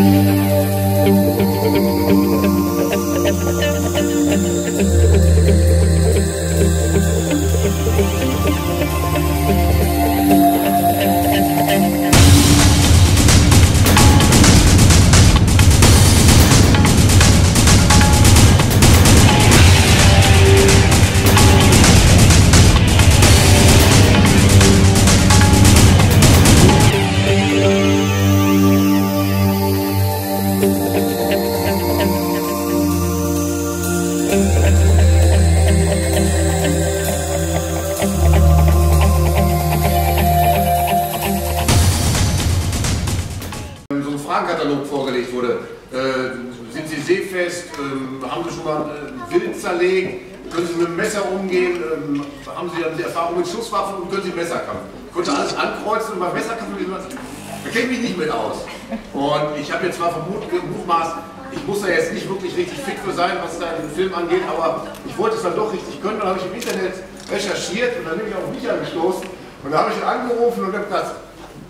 thank you. Fragenkatalog vorgelegt wurde. Äh, sind Sie seefest? Ähm, haben Sie schon mal äh, Wild zerlegt? Können Sie mit dem Messer umgehen? Ähm, haben Sie, haben Sie Erfahrung mit Schusswaffen und können Sie Messerkampf? Ich konnte alles ankreuzen und beim Messerkampf da kenne ich mich nicht mit aus. Und ich habe jetzt zwar vermutmaßt, ich muss da jetzt nicht wirklich richtig fit für sein, was da den Film angeht, aber ich wollte es dann doch richtig können. Dann habe ich im Internet recherchiert und dann bin ich auf mich angestoßen. Und da habe ich ihn angerufen und habe gesagt,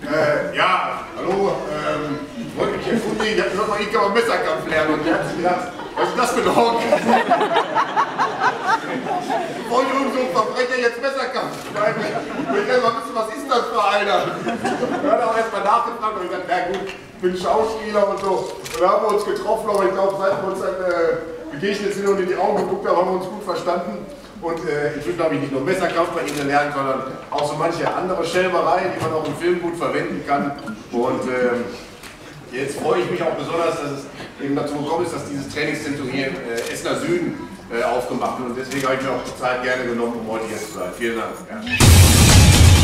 äh, ja, hallo, wollte erkundigen, ich habe gesagt, ich kann mal Messerkampf lernen. Und der hat sich gedacht, was ist das für ein Honk? Irgend so Verbrecher jetzt Messerkampf schreiben? Ich will mal wissen, was ist das für einer? Er hat auch erstmal nachgefragt und ich gesagt, na gut, ich bin Schauspieler und so. Und da haben wir uns getroffen, aber ich glaube, seit wir uns dann äh, begegnet sind und in die Augen geguckt haben, haben wir uns gut verstanden. Und äh, ich will, glaube ich, nicht nur Messerkampf bei Ihnen lernen, sondern auch so manche andere Schelmerei, die man auch im Film gut verwenden kann. Und ähm, jetzt freue ich mich auch besonders, dass es eben dazu gekommen ist, dass dieses Trainingszentrum hier im äh, Essener Süden äh, aufgemacht wird. Und deswegen habe ich mir auch die Zeit gerne genommen, um heute hier zu sein. Vielen Dank. Ja.